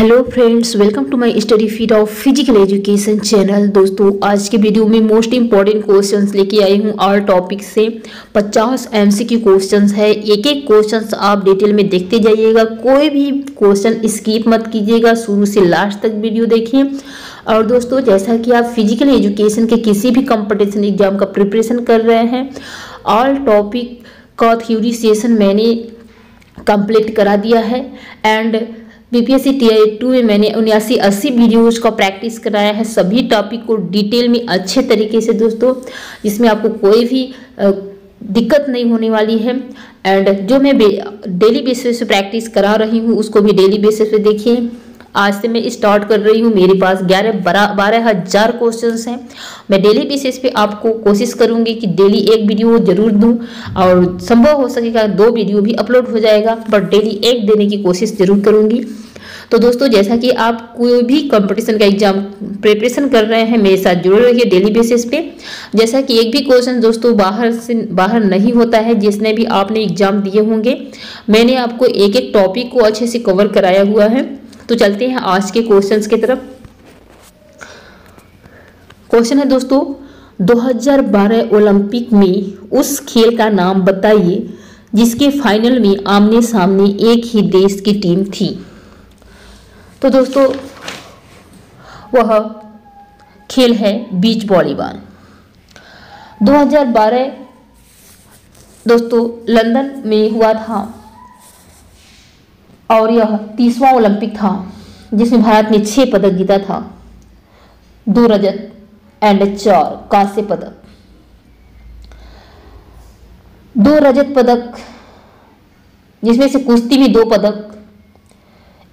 Hello friends welcome to my study feed of physical education channel दोस्तों, आज के video में मोस्ट इंपॉर्टेंट क्वेश्चंस लेके आई हूँ और टॉपिक से। 50 एमसीक्यू क्वेश्चंस है। एक एक क्वेश्चंस आप डिटेल में देखते जाइएगा। कोई भी क्वेश्चन स्किप मत कीजिएगा। शुरू से लास्ट तक वीडियो देखिए। और दोस्तों, जैसा कि आप फ़िज़िकल एजुकेशन के किसी भी कंपटिशन एग्ज़ाम का प्रिपरेशन कर रहे हैं ऑल टॉपिक का थ्योरी सेशन मैंने कंप्लीट करा दिया है। एंड बीपीएससी आई टू में मैंने उन्यासी अस्सी वीडियोज़ का प्रैक्टिस कराया है। सभी टॉपिक को डिटेल में अच्छे तरीके से दोस्तों, जिसमें आपको कोई भी दिक्कत नहीं होने वाली है। एंड जो मैं डेली बेसिस पे प्रैक्टिस करा रही हूँ, उसको भी डेली बेसिस पे देखिए। आज से मैं स्टार्ट कर रही हूँ। मेरे पास ग्यारह, बारह हज़ार क्वेश्चन हैं। मैं डेली बेसिस पे आपको कोशिश करूँगी कि डेली एक वीडियो ज़रूर दूँ। और संभव हो सकेगा दो वीडियो भी अपलोड हो जाएगा बट डेली एक देने की कोशिश ज़रूर करूँगी। तो दोस्तों, जैसा कि आप कोई भी कंपटीशन का एग्ज़ाम प्रिपरेशन कर रहे हैं, मेरे साथ जुड़े रहिए डेली बेसिस पे। जैसा कि एक भी क्वेश्चन दोस्तों, बाहर से, बाहर नहीं होता है, जिसने भी आपने एग्ज़ाम दिए होंगे, मैंने आपको एक एक टॉपिक को अच्छे से कवर कराया हुआ है। तो चलते हैं आज के क्वेश्चंस की तरफ़। क्वेश्चन है दोस्तों 2012 ओलंपिक में उस खेल का नाम बताइए, जिसके फाइनल में आमने सामने एक ही देश की टीम थी। तो दोस्तों, वह खेल है बीच वॉलीबॉल। 2012 दोस्तों, लंदन में हुआ था और यह तीसवा ओलंपिक था, जिसमें भारत ने छह पदक जीता था। दो रजत एंड चार कांस्य पदक। दो रजत पदक, जिसमें से कुश्ती में दो पदक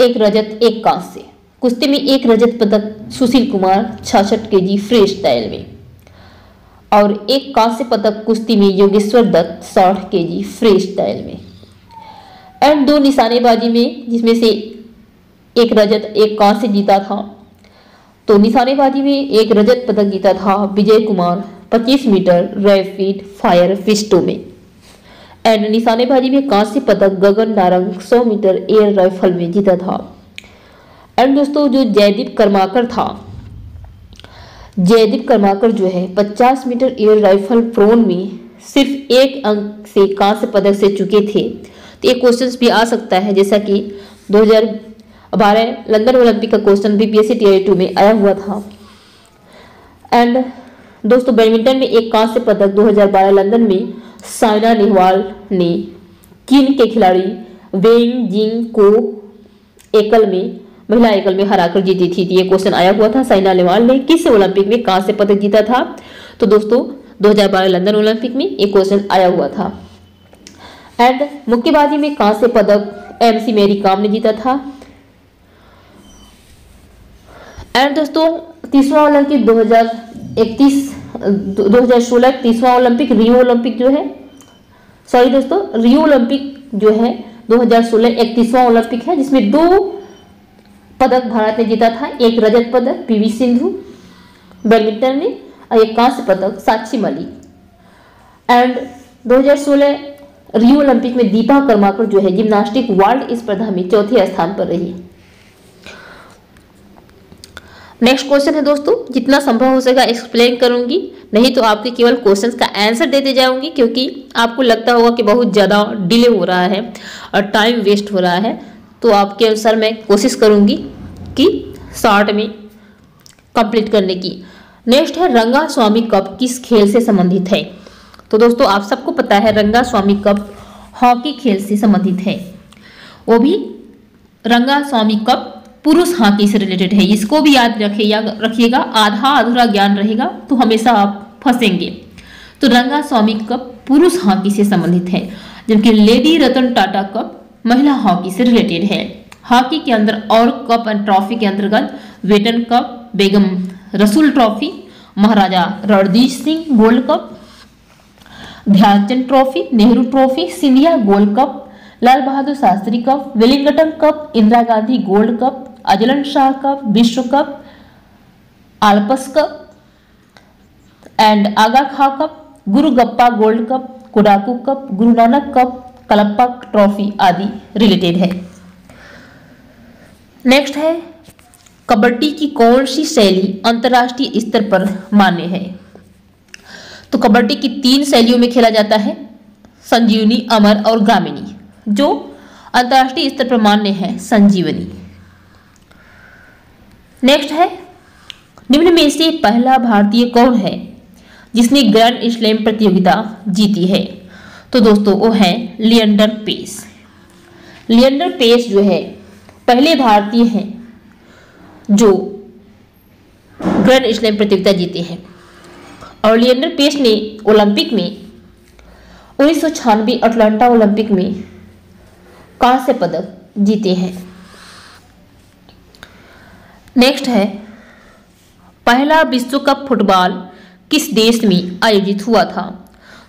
एक रजत, एक कांस्य। कुश्ती में एक रजत पदक सुशील कुमार, छाछठ के जी फ्री स्टाइल में। और एक कांस्य पदक कुश्ती में योगेश्वर दत्त, साठ के जी फ्री स्टाइल में। एंड दो निशानेबाजी में, जिसमें से एक रजत, एक कांस्य जीता था। तो निशानेबाजी में एक रजत पदक जीता था Vijay Kumar 25 metre rapid fire pistol में। एंड निशानेबाजी में कांस्य पदक Gagan Narang 100 metre air rifle में जीता था। एंड दोस्तों, जो जयदीप कर्माकर था, जयदीप कर्माकर जो है 50 मीटर एयर राइफल प्रोन में सिर्फ़ एक अंक से कांस्य पदक से चुके थे। तो ये क्वेश्चंस भी आ सकता है, जैसा कि 2012 लंदन ओलंपिक का क्वेश्चन टी टू में आया हुआ था। एंड दोस्तों, बैडमिंटन में एक कांस्य पदक 2012 लंदन में साइना नेहवाल ने चीन के खिलाड़ी वेंग जिंग को एकल में, महिला एकल में हराकर जीती थी? ये क्वेश्चन आया हुआ था। साइना नेहवाल ने किस ओलंपिक में कांस्य पदक जीता था? तो दोस्तों 2012 लंदन ओलंपिक में एक क्वेश्चन आया हुआ था। एंड मुक्केबाजी में कांस्य पदक एम सी मेरी काम ने जीता था। एंड दोस्तों तीसवा ओलंपिक 2031 2016 तीसवा ओलंपिक, रियो ओलंपिक जो है। सॉरी दोस्तों, रियो ओलंपिक जो है 2016 इकतीसवां ओलंपिक है, जिसमें दो पदक भारत ने जीता था, एक रजत पदक पीवी सिंधु, बैडमिंटन में, और एक कांस्य पदक, Sakshi Malik. And 2016 Rio Olympic में दीपा कर्माकर जो है, जिम्नास्टिक वर्ल्ड स्पर्धा में चौथे स्थान पर रही। नेक्स्ट क्वेश्चन है दोस्तों, जितना संभव हो सकेगा एक्सप्लेन करूँगी। नहीं तो आपके केवल क्वेश्चंस का आंसर देते जाऊँगी, क्योंकि आपको लगता होगा कि बहुत ज़्यादा डिले हो रहा है और टाइम वेस्ट हो रहा है। तो आपके अनुसार मैं कोशिश करूँगी कि शॉर्ट में कंप्लीट करने की। नेक्स्ट है, रंगा स्वामी कप किस खेल से संबंधित है? तो दोस्तों, आप सबको पता है, रंगा स्वामी कप हॉकी खेल से संबंधित है। वो भी रंगा स्वामी कप पुरुष हॉकी से रिलेटेड है। इसको भी याद रखिएगा रखिएगा, आधा अधूरा ज्ञान रहेगा तो हमेशा आप फंसेंगे। तो रंगा स्वामी कप पुरुष हॉकी से संबंधित है, जबकि लेडी रतन टाटा कप महिला हॉकी से रिलेटेड है। हॉकी के अंदर और कप एंड ट्रॉफी के अंतर्गत Beighton cup, Begum Rasool trophy Maharaja Randeep Singh gold cup, Dhyanchand trophy Nehru trophy Scindia gold cup, Lal Bahadur Shastri cup, Wellington cup, Indira Gandhi gold cup Azlan Shah cup, विश्व cup, Alps cup and Aga Khan cup, गुरु गप्पा gold cup, कोडाकू cup, Guru Nanak cup, Kalappa trophy आदि related है। Next है, कबड्डी की कौन सी शैली अंतर्राष्ट्रीय स्तर पर मान्य है? तो कबड्डी की तीन शैलियों में खेला जाता है, संजीवनी, अमर और ग्रामीणी, जो अंतर्राष्ट्रीय स्तर पर मान्य है, संजीवनी। नेक्स्ट है। निम्न में से पहला भारतीय कौन है, जिसने ग्रैंड स्लैम प्रतियोगिता जीती है? तो दोस्तों, वो है लियंडर पेस। लियंडर पेस जो है, पहले भारतीय हैं जो ग्रैंड स्लैम प्रतियोगिता जीते हैं। और लियंडर पेस ने ओलंपिक में, उन्नीस सौ छियानबे अटलांटा ओलंपिक में कांस्य पदक जीते हैं। नेक्स्ट है, पहला विश्व कप फुटबॉल किस देश में आयोजित हुआ था?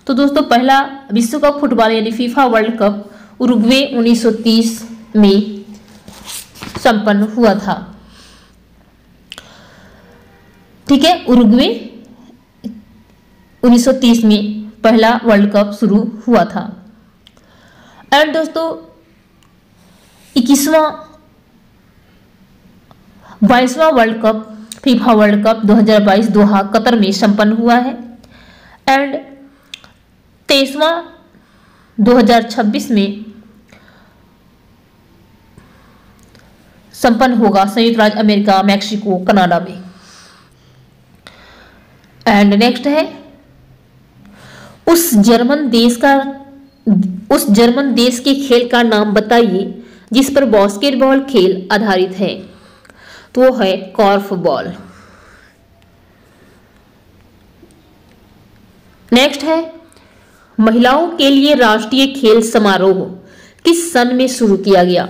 तो दोस्तों, पहला विश्व कप फुटबॉल यानी फीफा वर्ल्ड कप उरुग्वे 1930 में संपन्न हुआ था। ठीक है, उरुग्वे 1930 में पहला वर्ल्ड कप शुरू हुआ था। एंड दोस्तों, इक्कीसवां बाईसवां world cup, FIFA world cup 2022 Doha, Qatar में संपन्न हुआ है। एंड तेईसवां 2026 में संपन्न होगा संयुक्त राज्य अमेरिका, मैक्सिको, कनाडा में। एंड नेक्स्ट है, उस जर्मन देश का, उस जर्मन देश के खेल का नाम बताइए, जिस पर बास्केटबॉल खेल आधारित है। तो वो है कॉर्फ बॉल। नेक्स्ट है, महिलाओं के लिए राष्ट्रीय खेल समारोह किस सन में शुरू किया गया?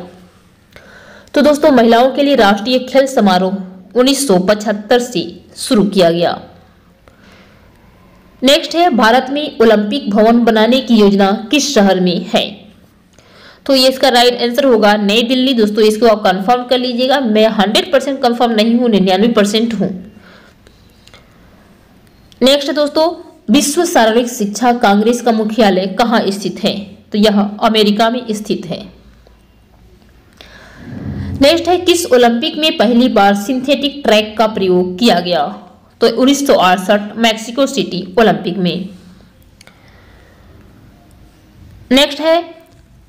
तो दोस्तों, महिलाओं के लिए राष्ट्रीय खेल समारोह 1975 से शुरू किया गया। नेक्स्ट है, भारत में ओलंपिक भवन बनाने की योजना किस शहर में है? तो ये इसका राइट आंसर होगा नई दिल्ली। दोस्तों, इसको आप कंफर्म कर लीजिएगा। मैं हंड्रेड परसेंट कंफर्म नहीं हूँ, निन्यानवे परसेंट हूँ। नेक्स्ट दोस्तों, विश्व शारीरिक शिक्षा कांग्रेस का मुख्यालय कहाँ स्थित है? तो यह अमेरिका में स्थित है। नेक्स्ट है, किस ओलंपिक में पहली बार सिंथेटिक ट्रैक का प्रयोग किया गया? तो उन्नीस मैक्सिको सिटी ओलंपिक में। नेक्स्ट है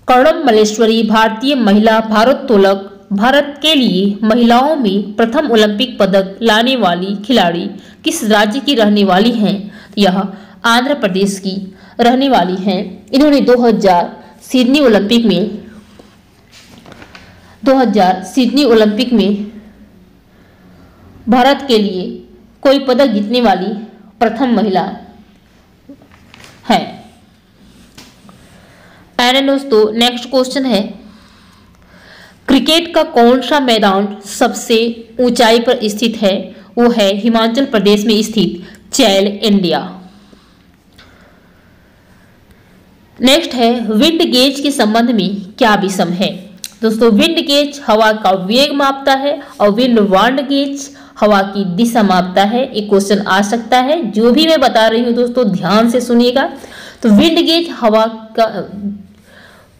कर्णम मलेश्वरी भारतीय महिला भारोत्तोलक भारत के लिए महिलाओं में प्रथम ओलंपिक पदक लाने वाली खिलाड़ी किस राज्य की रहने वाली हैं? यह आंध्र प्रदेश की रहने वाली हैं। इन्होंने 2000 सिडनी ओलंपिक में 2000 सिडनी ओलंपिक में भारत के लिए कोई पदक जीतने वाली प्रथम महिला है। एंड दोस्तों नेक्स्ट क्वेश्चन है। क्रिकेट का कौन सा मैदान सबसे ऊंचाई पर स्थित है? वो है हिमाचल प्रदेश में स्थित चैल इंडिया। नेक्स्ट है विंड गेज के संबंध में क्या विषम है? दोस्तों विंड गेज हवा का वेग मापता है और विंड वांड गेज हवा की दिशा मापता है। एक क्वेश्चन आ सकता है, जो भी मैं बता रही हूँ दोस्तों, ध्यान से सुनिएगा। तो विंड गेज हवा का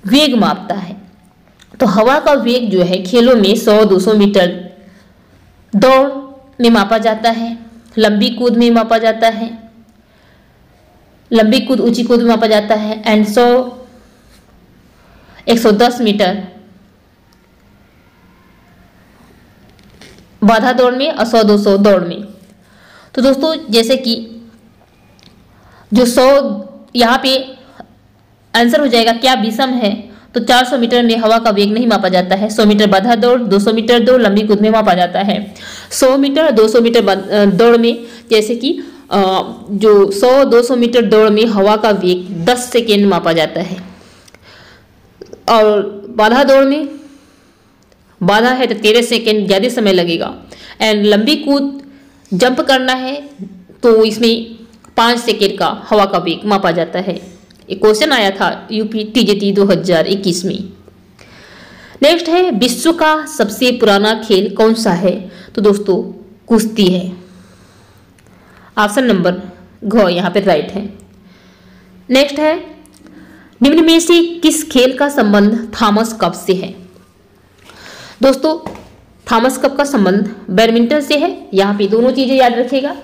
वेग मापता है। तो हवा का वेग जो है, खेलों में 100-200 मीटर दौड़ में मापा जाता है, लंबी कूद में मापा जाता है, लंबी कूद, ऊँची कूद में मापा जाता है एंड 100 110 मीटर बाधा दौड़ में और 100 200 दौड़ में। तो दोस्तों, जैसे कि जो 100 यहाँ पे आंसर हो जाएगा, क्या विषम है? तो 400 मीटर में हवा का वेग नहीं मापा जाता है। 100 मीटर बाधा दौड़ 200 मीटर दौड़, लंबी कूद में मापा जाता है। 100 मीटर 200 मीटर दौड़ में, जैसे कि जो 100-200 मीटर दौड़ में हवा का वेग 10 सेकेंड मापा जाता है। और बाधा दौड़ में, बाधा है तो तेरह सेकेंड ज़्यादा समय लगेगा। एंड लंबी कूद, जंप करना है तो इसमें पाँच सेकेंड का हवा का वेग मापा जाता है। एक क्वेश्चन आया था यूपी टीजेटी 2021 में। नेक्स्ट है, विश्व का सबसे पुराना खेल कौन सा है? तो दोस्तों, कुश्ती है। ऑप्शन नंबर घ, यहाँ पे राइट है। नेक्स्ट है, निम्न में से किस खेल का संबंध थॉमस कप से है? दोस्तों, थॉमस कप का संबंध बैडमिंटन से है। यहाँ पे दोनों चीज़ें याद रखेगा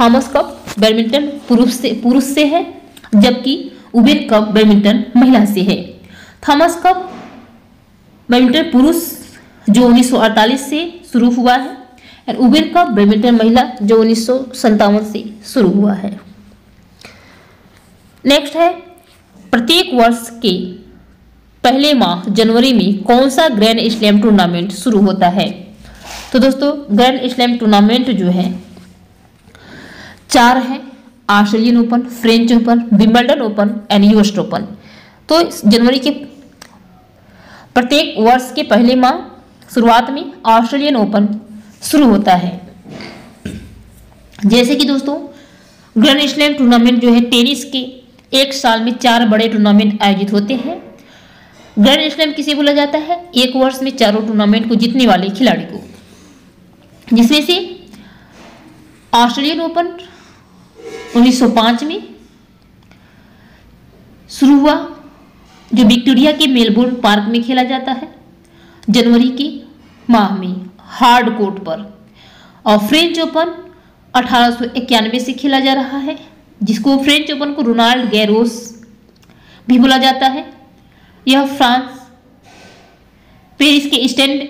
थॉमस कप बैडमिंटन पुरुष से पुरुष से है, जबकि उबेर कप बैडमिंटन महिला से है। थॉमस कप बैडमिंटन पुरुष, जो 1948 से शुरू हुआ है, और उबेर कप बैडमिंटन महिला, जो उन्नीस से शुरू हुआ है। नेक्स्ट है, प्रत्येक वर्ष के पहले माह जनवरी में कौन सा ग्रैंड स्लैम टूर्नामेंट शुरू होता है? तो दोस्तों ग्रैंड स्लैम टूर्नामेंट जो है, चार है। Australian open, French open Wimbledon open, and US open. तो जनवरी के प्रत्येक वर्ष के पहले माह, शुरुआत में ऑस्ट्रेलियन ओपन शुरू होता है। जैसे कि दोस्तों, ग्रैंड स्लैम टूर्नामेंट जो है टेनिस के एक साल में चार बड़े टूर्नामेंट आयोजित होते हैं। ग्रैंड स्लैम किसे बोला जाता है? एक वर्ष में चारों टूर्नामेंट को जीतने वाले खिलाड़ी को। जिसमें से ऑस्ट्रेलियन ओपन 1905 में शुरू हुआ, जो विक्टोरिया के मेलबोर्न पार्क में खेला जाता है। जनवरी के माह में हार्ड कोर्ट पर और फ्रेंच ओपन अठारह से खेला जा रहा है, जिसको फ्रेंच ओपन को रोनाल्ड गैरोस भी बोला जाता है। यह फ्रांस, पेरिस के स्टैंड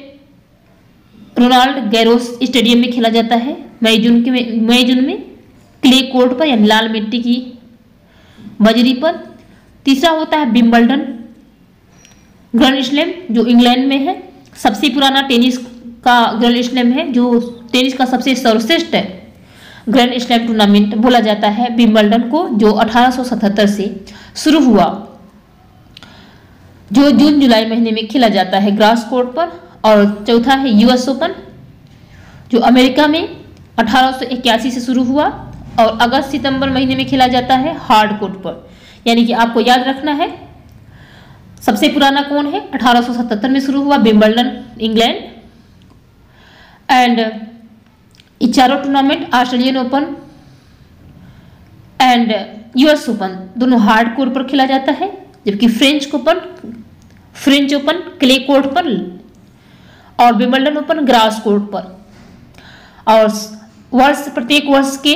रोनाल्ड गैरोस स्टेडियम में खेला जाता है। मई जून के मई जून में क्ले कोर्ट पर यानी लाल मिट्टी की बजरी पर। तीसरा होता है बिम्बल्डन ग्रैंड स्लैम, जो इंग्लैंड में है। सबसे पुराना टेनिस का ग्रैंड स्लैम है, जो टेनिस का सबसे सर्वश्रेष्ठ है। ग्रैंड स्लैम टूर्नामेंट बोला जाता है बिम्बल्डन को, जो 1877 से शुरू हुआ। जो जून जुलाई महीने में खेला जाता है ग्रास कोर्ट पर। और चौथा है यूएस ओपन, जो अमेरिका में अठारह सौ इक्यासी से शुरू हुआ। और अगस्त सितंबर महीने में खेला जाता है हार्ड कोर्ट पर। यानी कि आपको याद रखना है, सबसे पुराना कौन है? 1877 में शुरू हुआ बिम्बल्डन इंग्लैंड एंड ये चारों tournament Australian open and US open दोनों हार्ड कोर्ट पर खेला जाता है, जबकि French open French open clay court पर और विम्बल्डन ओपन ग्रास कोर्ट पर। और वर्ष, प्रत्येक वर्ष के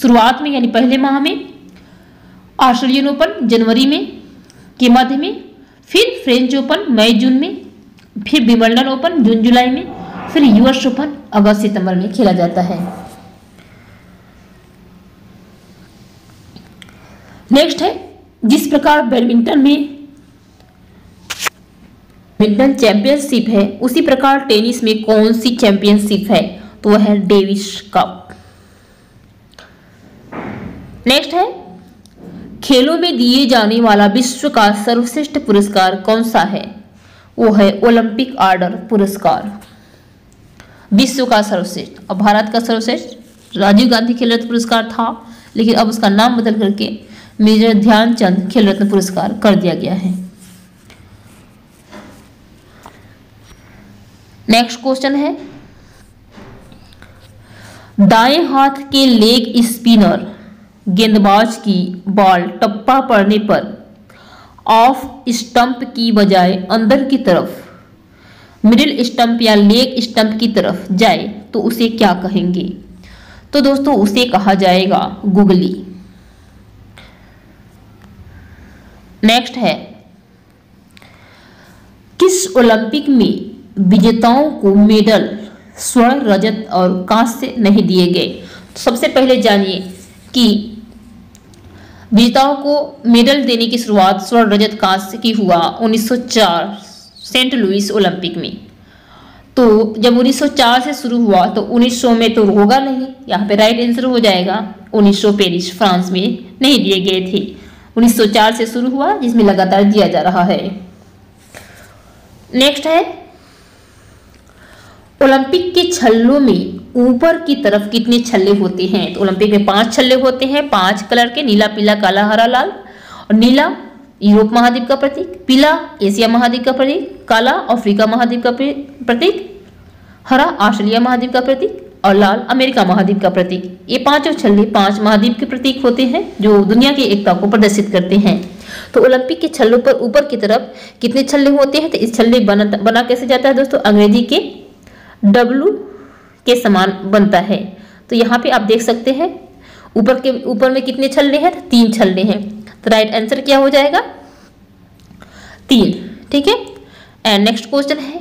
शुरुआत में यानी पहले माह में ऑस्ट्रेलियन ओपन जनवरी में, के मध्य में, फिर फ्रेंच ओपन मई जून में, फिर विम्बल्डन ओपन जून जुलाई में, फिर यूएस ओपन अगस्त सितंबर में खेला जाता है। नेक्स्ट है, जिस प्रकार बैडमिंटन में बैडमिंटन चैंपियनशिप है, उसी प्रकार टेनिस में कौन सी चैंपियनशिप है? तो वह है डेविस कप। नेक्स्ट है, खेलों में दिए जाने वाला विश्व का सर्वश्रेष्ठ पुरस्कार कौन सा है? वो है ओलंपिक आर्डर पुरस्कार। विश्व का सर्वश्रेष्ठ और भारत का सर्वश्रेष्ठ, राजीव गांधी खेल रत्न पुरस्कार था, लेकिन अब उसका नाम बदल करके मेजर ध्यानचंद खेल रत्न पुरस्कार कर दिया गया है। नेक्स्ट क्वेश्चन है, दाएँ हाथ के लेग स्पिनर गेंदबाज की बॉल टप्पा पड़ने पर ऑफ़ स्टंप की बजाय अंदर की तरफ़ मिडिल स्टंप या लेग स्टंप की तरफ़ जाए तो उसे क्या कहेंगे? तो दोस्तों, उसे कहा जाएगा गुगली नेक्स्ट है, किस ओलंपिक में विजेताओं को मेडल स्वर्ण, रजत और कांस्य नहीं दिए गए? तो सबसे पहले जानिए कि विजेताओं को मेडल देने की शुरुआत स्वर्ण रजत कांस्य की हुआ 1904 सेंट लुइस ओलंपिक में। तो जब 1904 से शुरू हुआ तो 1900 में तो होगा नहीं। यहाँ पे राइट आंसर हो जाएगा। 1900 पेरिस, फ्रांस में नहीं दिए गए थे। 1904 से शुरू हुआ, जिसमें लगातार दिया जा रहा है। नेक्स्ट है, ओलंपिक के छल्लों में ऊपर की तरफ़ कितने छल्ले होते हैं? तो ओलंपिक में पाँच छल्ले होते हैं, पाँच कलर के, नीला, पीला, काला, हरा, लाल और नीला, यूरोप महाद्वीप का प्रतीक, पीला, एशिया महाद्वीप का प्रतीक, काला, अफ्रीका महाद्वीप का प्रतीक, हरा, ऑस्ट्रेलिया महाद्वीप का प्रतीक और लाल, अमेरिका महाद्वीप का प्रतीक। ये पाँचों छल्ले पाँच महाद्वीप के प्रतीक होते हैं, जो दुनिया की एकता को प्रदर्शित करते हैं। तो ओलंपिक के छल्लों पर ऊपर की तरफ़ कितने छल्ले होते हैं? तो इस छल्ले बना बना कैसे जाता है दोस्तों? अंग्रेज़ी के डब्लू के समान बनता है। तो यहाँ पे आप देख सकते हैं, ऊपर के, ऊपर में कितने छल्ले हैं? तीन छल्ले हैं। तो राइट आंसर क्या हो जाएगा? तीन। ठीक है? एंड नेक्स्ट क्वेश्चन है।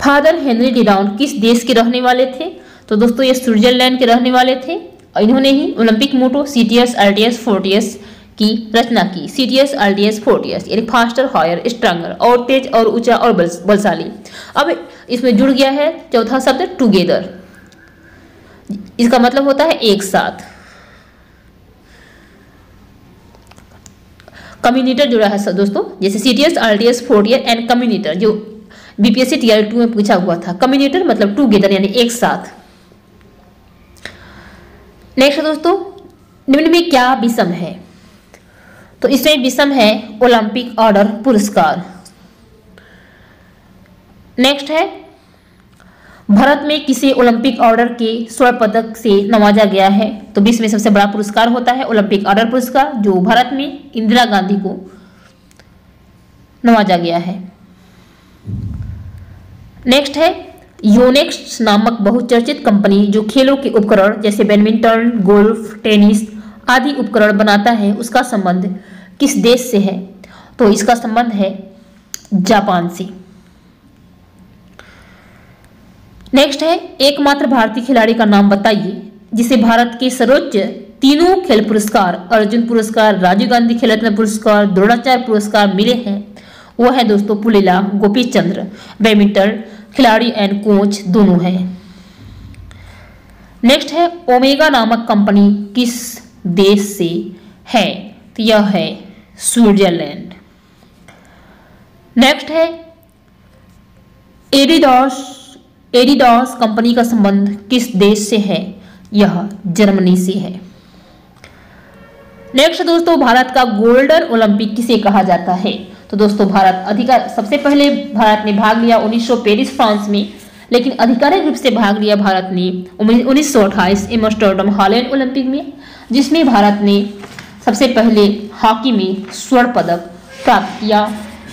फादर हेनरी डिडाउन किस देश के रहने वाले थे? तो दोस्तों, ये स्विट्जरलैंड के रहने वाले थे। इन्होंने ही Olympic motto C T S R T S Fortius की रचना की। C T S S Fortius यानी फास्टर, हायर, स्ट्रांगर, और तेज, और ऊँचा, और बलशाली। अब इसमें जुड़ गया है चौथा शब्द टुगेदर इसका मतलब होता है एक साथ। कम्युनिटर जुड़ा है दोस्तों, जैसे C T S R T S fortius and कम्युनिटर जो बीपीएससी टी आर टू में पूछा हुआ था। कम्युनिटर मतलब टूगेदर यानी एक साथ। नेक्स्ट दोस्तों, निम्न में क्या विषम है? तो इसमें विषम है ओलंपिक ऑर्डर पुरस्कार। नेक्स्ट है, भारत में किसी ओलंपिक ऑर्डर के स्वर्ण पदक से नवाजा गया है। तो विश्व में सबसे बड़ा पुरस्कार होता है ओलंपिक ऑर्डर पुरस्कार, जो भारत में इंदिरा गांधी को नवाजा गया है। नेक्स्ट है योनेक्स नामक बहुचर्चित कंपनी, जो खेलों के उपकरण जैसे बैडमिंटन, गोल्फ, टेनिस आदि उपकरण बनाता है, उसका संबंध किस देश से है? तो इसका संबंध है जापान से। नेक्स्ट है, एकमात्र भारतीय खिलाड़ी का नाम बताइए, जिसे भारत के सर्वोच्च तीनों खेल पुरस्कार, अर्जुन पुरस्कार, राजीव गांधी खेल रत्न पुरस्कार, द्रोणाचार्य पुरस्कार मिले हैं। वो है दोस्तों पुलिला गोपी चंद्र बैडमिंटन खिलाड़ी एंड कोच दोनों है। नेक्स्ट है ओमेगा नामक कंपनी, किस देश से है तो यह है स्विट्जरलैंड। नेक्स्ट है, एडिडॉस एडिडॉस कंपनी का संबंध किस देश से है? यह जर्मनी से है। नेक्स्ट दोस्तों, भारत का गोल्डन ओलंपिक किसे कहा जाता है? तो दोस्तों, भारत अधिकार, सबसे पहले भारत ने भाग लिया 1900 पेरिस फ्रांस में। लेकिन आधिकारिक रूप से भाग लिया भारत ने उन्नीस सौ अट्ठाईस हॉलैंड ओलंपिक में, जिसमें भारत ने सबसे पहले हॉकी में स्वर्ण पदक प्राप्त किया,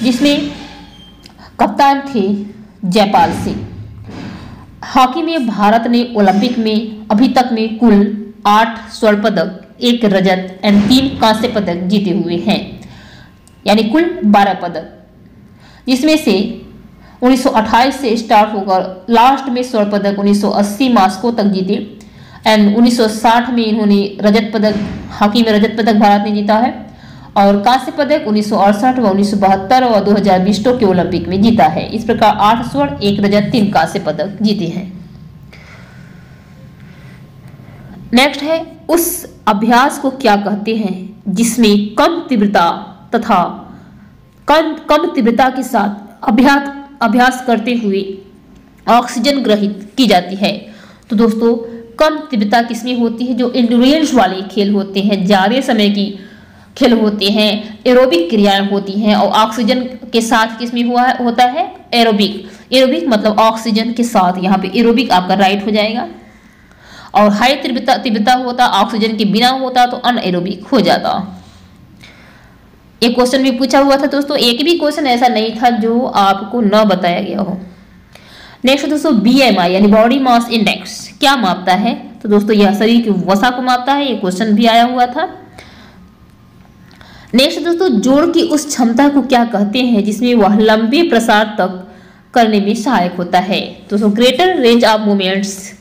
जिसमें कप्तान थे जयपाल सिंह। हॉकी में भारत ने ओलंपिक में अभी तक में कुल आठ स्वर्ण पदक, एक रजत, एंड तीन कांस्य पदक जीते हुए हैं, यानी कुल 12 पदक। जिसमें से 1928 से स्टार्ट होकर लास्ट में स्वर्ण पदक 1980 मास्को तक जीते। एंड 1960 में इन्होंने रजत पदक, हॉकी में रजत पदक भारत ने जीता है। और कांस्य पदक उन्नीस व उन्नीस और 2020 टोक्यो ओलंपिक में जीता है। इस प्रकार आठ स्वर्ण, एक रजत, तीन कांस्य पदक जीते हैं। नेक्स्ट है, उस अभ्यास को क्या कहते हैं, जिसमें कम तीव्रता तथा कम कम तीव्रता के साथ अभ्यास अभ्यास करते हुए ऑक्सीजन ग्रहित की जाती है। तो दोस्तों, कम तीव्रता किसमें होती है? जो इंडोरेंस वाले खेल होते हैं, ज़्यादा समय की खेल होते हैं एरोबिक क्रियाएँ होती हैं और ऑक्सीजन के साथ किसमें हुआ है? होता है एरोबिक एरोबिक मतलब ऑक्सीजन के साथ, यहाँ पे एरोबिक आपका राइट हो जाएगा। और हाई तीव्रता तीव्रता होता ऑक्सीजन के बिना होता तो अन एरोबिक हो जाता। एक क्वेश्चन भी पूछा हुआ था दोस्तों, एक भी क्वेश्चन ऐसा नहीं था जो आपको न बताया गया हो। नेक्स्ट दोस्तों बीएमआई यानी बॉडी मास इंडेक्स क्या मापता है? तो दोस्तों, यह शरीर की वसा को मापता है, ये क्वेश्चन भी आया हुआ था। नेक्स्ट दोस्तों, जोड़ की उस क्षमता को क्या कहते हैं, जिसमें वह लंबे प्रसार तक करने में सहायक होता है? दोस्तों ग्रेटर रेंज ऑफ़ मूवमेंट्स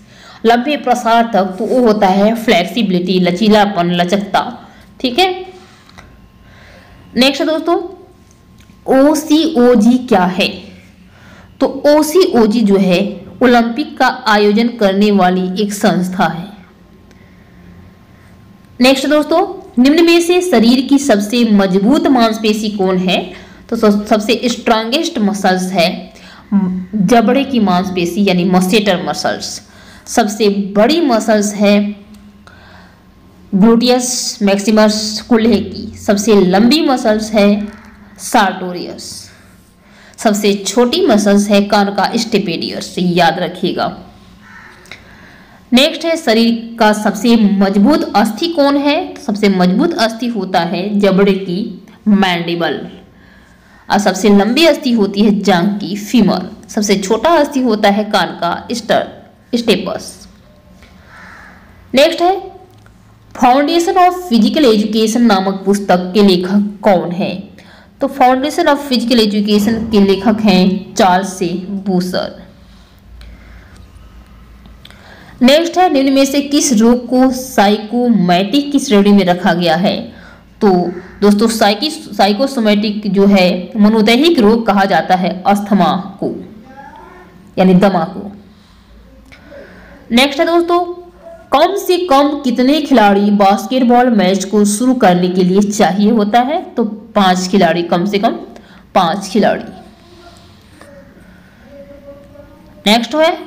लंबे प्रसार तक तो वो होता है फ्लेक्सिबिलिटी लचीलापन, लचकता, ठीक है? नेक्स्ट दोस्तों ओ सी ओ जी क्या है? तो ओ सी ओ जी जो है ओलंपिक का आयोजन करने वाली एक संस्था है। नेक्स्ट दोस्तों, निम्न में से शरीर की सबसे मज़बूत मांसपेशी कौन है? तो सबसे स्ट्रांगेस्ट मसल्स है, जबड़े की मांसपेशी, यानी मसेटर मसल्स सबसे बड़ी मसल्स है ग्लूटियस मैक्सिमस कुल्हे की सबसे लंबी मसल्स है सार्टोरियस सबसे छोटी मसल्स है कान का स्टेपेडियस याद रखिएगा। नेक्स्ट है शरीर का सबसे मज़बूत अस्थि कौन है? सबसे मज़बूत अस्थि होता है जबड़े की मैंडिबल और सबसे लंबी अस्थि होती है जांग की फीमर सबसे छोटा अस्थि होता है कान का स्टर स्टेपस नेक्स्ट है फाउंडेशन ऑफ़ फ़िज़िकल एजुकेशन नामक पुस्तक के लेखक कौन है? तो फाउंडेशन ऑफ़ फ़िज़िकल एजुकेशन के लेखक हैं चार्ल्स से बूसर नेक्स्ट है, निम्न में से किस रोग को साइकोमैटिक की श्रेणी में रखा गया है? तो दोस्तों साइकी साइकोसोमेटिक जो है, मनोदैहिक रोग कहा जाता है अस्थमा को, यानी दमा को। नेक्स्ट है दोस्तों कम से कम कितने खिलाड़ी बास्केटबॉल मैच को शुरू करने के लिए चाहिए होता है? तो पाँच खिलाड़ी, कम से कम पाँच खिलाड़ी। नेक्स्ट है।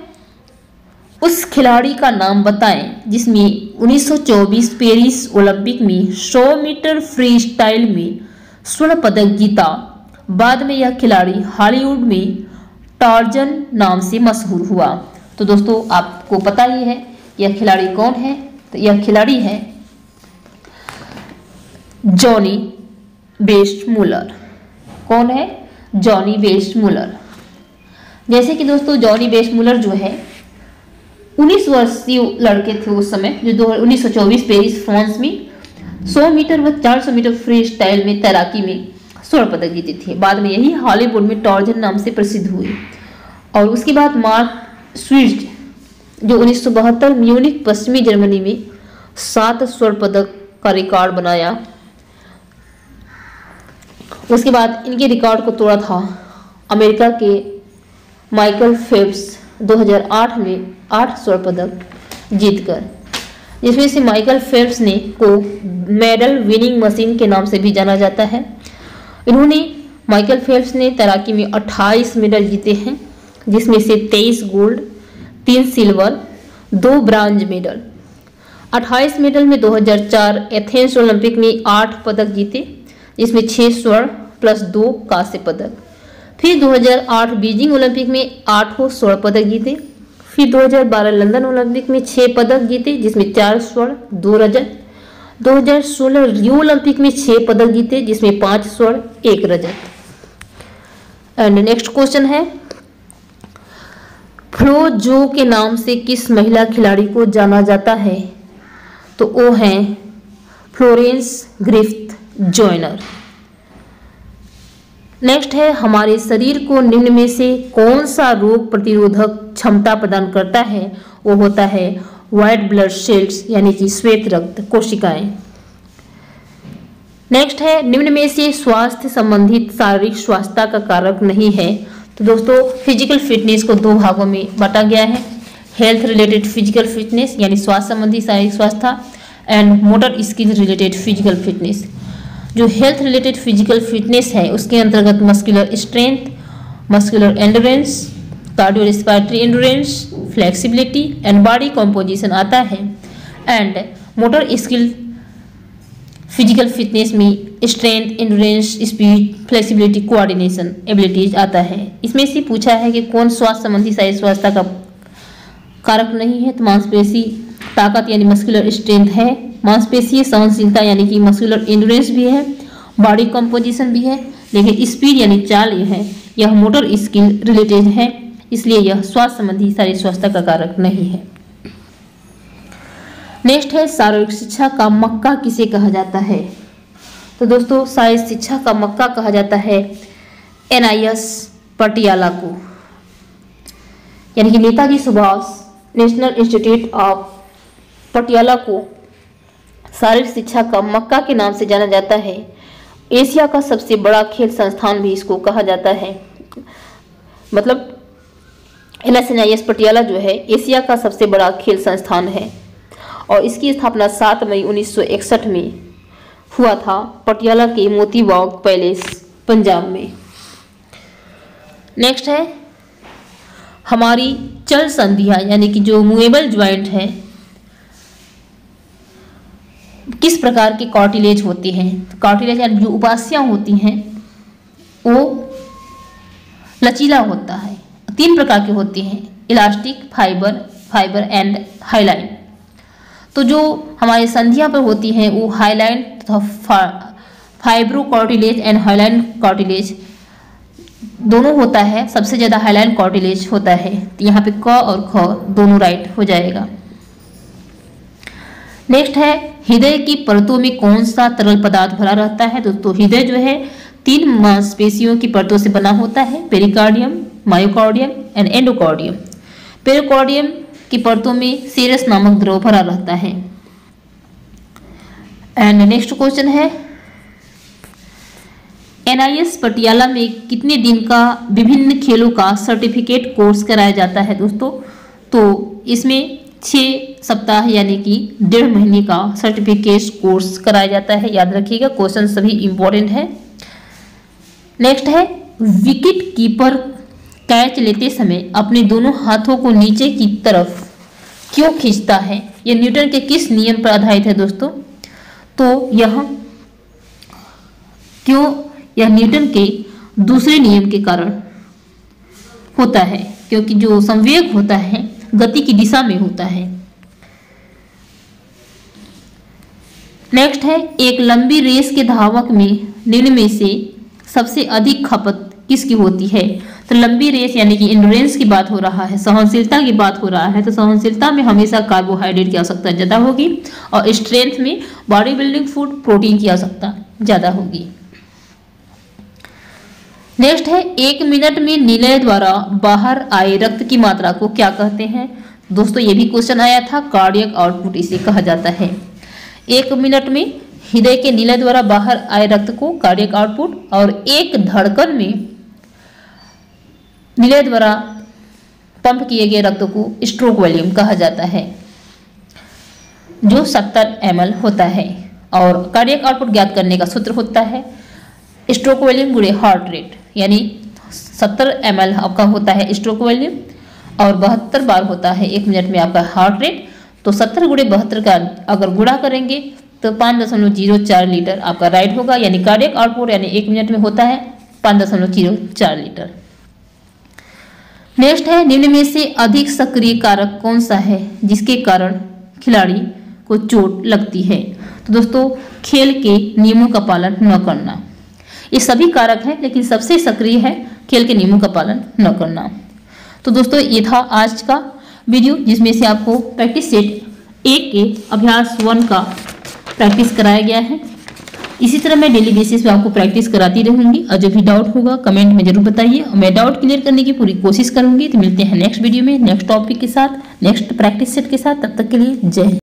उस खिलाड़ी का नाम बताएँ, जिसमें 1924 पेरिस ओलंपिक में 100 मीटर फ्री स्टाइल में स्वर्ण पदक जीता। बाद में यह खिलाड़ी हॉलीवुड में टार्जन नाम से मशहूर हुआ। तो दोस्तों, आपको पता ही है यह खिलाड़ी कौन है? तो यह खिलाड़ी है जॉनी बेस्ट मुलर कौन है? जॉनी बेस्ट मुलर जैसे कि दोस्तों, जॉनी बेस्ट मुलर जो है, उन्नीस वर्षीय लड़के थे उस समय, जो दो उन्नीस सौ चौबीस पेरिस, फ्रांस में 100 मीटर व 400 मीटर फ्री स्टाइल में तैराकी में स्वर्ण पदक जीते थे। बाद में यही हॉलीवुड में टॉर्जन नाम से प्रसिद्ध हुए। और उसके बाद मार्क स्विट्ज जो उन्नीस म्यूनिक पश्चिमी जर्मनी में सात स्वर्ण पदक का रिकॉर्ड बनाया। उसके बाद इनके रिकॉर्ड को तोड़ा था अमेरिका के माइकल फेब्स 2008 में आठ स्वर्ण पदक जीतकर, जिसमें से माइकल फेब्स ने को मेडल विनिंग मशीन के नाम से भी जाना जाता है। इन्होंने माइकल फेब्स ने तैराकी में 28 मेडल जीते हैं, जिसमें से 23 गोल्ड तीन सिल्वर, दो ब्रांज मेडल। 28 मेडल में 2004 एथेंस ओलंपिक में आठ पदक जीते, जिसमें छह स्वर्ण प्लस दो कांस्य पदक। फिर 2008 बीजिंग ओलंपिक में आठों स्वर्ण पदक जीते, फिर 2012 लंदन ओलंपिक में छह पदक जीते, जिसमें चार स्वर्ण, दो रजत। 2016 रियो ओलंपिक में छह पदक जीते, जिसमें पाँच स्वर्ण, एक रजत। एंड नेक्स्ट क्वेश्चन है फ्लो जो के नाम से किस महिला खिलाड़ी को जाना जाता है? तो वो है फ्लोरेंस ग्रिफ्थ जॉइनर। नेक्स्ट है, हमारे शरीर को निम्न में से कौन सा रोग प्रतिरोधक क्षमता प्रदान करता है? वो होता है व्हाइट ब्लड सेल्स यानी कि श्वेत रक्त कोशिकाएँ। नेक्स्ट है, निम्न में से स्वास्थ्य संबंधित शारीरिक स्वास्थ्य का कारक नहीं है। तो दोस्तों फ़िज़िकल फिटनेस को दो भागों में बांटा गया है। हेल्थ रिलेटेड फ़िज़िकल फिटनेस यानी स्वास्थ्य संबंधी शारीरिक स्वास्थ्य and motor skill related physical fitness जो हेल्थ रिलेटेड फ़िज़िकल फिटनेस है, उसके अंतर्गत muscular strength muscular endurance cardio respiratory endurance flexibility and body composition आता है। And motor skill physical fitness में strength endurance speed flexibility coordination abilities आता है। इसमें से पूछा है कि कौन स्वास्थ्य संबंधी शारीरिक स्वास्थ्य का कारक नहीं है तो मांसपेशी ताकत यानी मस्कुलर स्ट्रेंथ है। मांसपेशीय सहनशीलता यानी कि मस्कुलर एंडोरेंस भी है बॉडी कंपोजिशन भी है, लेकिन स्पीड यानी चाल यह है। यह मोटर स्किल रिलेटेड है, इसलिए यह स्वास्थ्य संबंधी शारीरिक स्वास्थ्य का कारक नहीं है। नेक्स्ट है, शारीरिक शिक्षा का मक्का किसे कहा जाता है? तो दोस्तों, शारीरिक शिक्षा का मक्का कहा जाता है एनआईएस पटियाला को। यानी कि Netaji Subhash national institute of Patiala को शारीरिक शिक्षा का मक्का के नाम से जाना जाता है। एशिया का सबसे बड़ा खेल संस्थान भी इसको कहा जाता है। मतलब एन एस पटियाला जो है, एशिया का सबसे बड़ा खेल संस्थान है। और इसकी स्थापना 7 मई 1961 में हुआ था, पटियाला के मोती बाग पैलेस, पंजाब में। नेक्स्ट है, हमारी चल संधिया, यानी कि जो मूवेबल ज्वाइंट है, किस प्रकार के कॉटिलेज होते हैं? कॉटिलेज यानी जो उपास्यां होती हैं, वो लचीला होता है। तीन प्रकार के होते हैं elastic fibre fibre and hyaline तो जो हमारे संधिया पर होती हैं, वो हाईलाइन तथा fibrocartilage and hyaline cartilage दोनों होता है, सबसे ज़्यादा हाईलाइन कॉर्टिलेज होता है। तो यहाँ पे क और ख दोनों राइट हो जाएगा। नेक्स्ट है, हृदय की परतों में कौन सा तरल पदार्थ भरा रहता है? दोस्तों हृदय जो है, तीन मांसपेशियों की परतों से बना होता है pericardium myocardium and endocardium pericardium की परतों में सीरस नामक द्रव भरा रहता है। एंड नेक्स्ट क्वेश्चन है। एनआईएस पटियाला में कितने दिन का विभिन्न खेलों का सर्टिफिकेट कोर्स कराया जाता है दोस्तों? तो इसमें छः सप्ताह यानी कि डेढ़ महीने का सर्टिफिकेट कोर्स कराया जाता है। याद रखिएगा क्वेश्चन सभी इंपॉर्टेंट है। नेक्स्ट है विकेट कीपर कैच लेते समय अपने दोनों हाथों को नीचे की तरफ़ क्यों खींचता है? यह न्यूटन के किस नियम पर आधारित है दोस्तों? तो यह क्यों यह न्यूटन के दूसरे नियम के कारण होता है? क्योंकि जो संवेग होता है, गति की दिशा में होता है। नेक्स्ट है, एक लंबी रेस के धावक में, निम्न में से सबसे अधिक खपत किसकी होती है? तो लंबी रेस यानी कि इंडोरेंस की बात हो रहा है, सहनशीलता की बात हो रहा है तो सहनशीलता में हमेशा कार्बोहाइड्रेट की आवश्यकता ज़्यादा होगी और स्ट्रेंथ में बॉडी बिल्डिंग फ़ूड प्रोटीन की आवश्यकता ज़्यादा होगी। नेक्स्ट है, एक मिनट में निलय द्वारा बाहर आए रक्त की मात्रा को क्या कहते हैं? दोस्तों, ये भी क्वेश्चन आया था कार्डियक आउटपुट इसे कहा जाता है। एक मिनट में हृदय के निलय द्वारा बाहर आए रक्त को कार्डियक आउटपुट और एक धड़कन में निलय द्वारा पंप किए गए रक्त को स्ट्रोक वॉल्यूम कहा जाता है, जो 70 एम होता है और कार्डियक आउटपुट ज्ञात करने का सूत्र होता है। स्ट्रोक वॉल्यूम गुड़े हार्ट रेट यानी 70 एम आपका होता है स्ट्रोक वॉल्यूम और बहत्तर बार होता है एक मिनट में आपका हार्ट रेट तो 70 गुड़े बहत्तर का अगर गुड़ा करेंगे तो पाँच दशमलव ज़ीरो चार लीटर आपका राइट होगा, यानी कार्डियक आउटपुट यानी एक मिनट में होता है पाँच दशमलव ज़ीरो चार लीटर। नेक्स्ट है निम्न में से अधिक सक्रिय कारक कौन सा है, जिसके कारण खिलाड़ी को चोट लगती है? तो दोस्तों, खेल के नियमों का पालन न करना। ये सभी कारक हैं, लेकिन सबसे सक्रिय है खेल के नियमों का पालन न करना। तो दोस्तों, ये था आज का वीडियो, जिसमें से आपको प्रैक्टिस सेट एक के अभ्यास वन का प्रैक्टिस कराया गया है। इसी तरह मैं डेली बेसिस पे आपको प्रैक्टिस कराती रहूँगी। और जो भी डाउट होगा कमेंट में ज़रूर बताइए। और मैं डाउट क्लियर करने की पूरी कोशिश करूँगी। तो मिलते हैं नेक्स्ट वीडियो में नेक्स्ट टॉपिक के साथ नेक्स्ट प्रैक्टिस सेट के साथ। तब तक के लिए जय